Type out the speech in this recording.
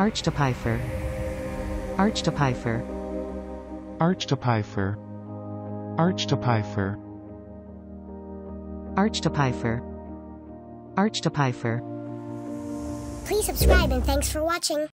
Archdepifer. Archdepifer. Archdepifer. Archdepifer. Archdepifer. Archdepifer. Please subscribe and thanks for watching.